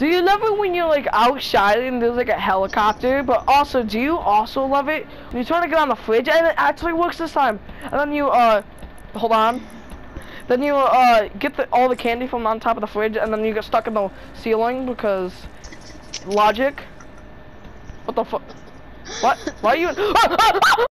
Do you love it when you're like outside and there's like a helicopter? But also, do you also love it when you're trying to get on the fridge and it actually works this time? And then you uh, hold on. Then you uh get the, all the candy from on top of the fridge and then you get stuck in the ceiling because logic. What the fuck? What? Why are you? Ah, ah, ah,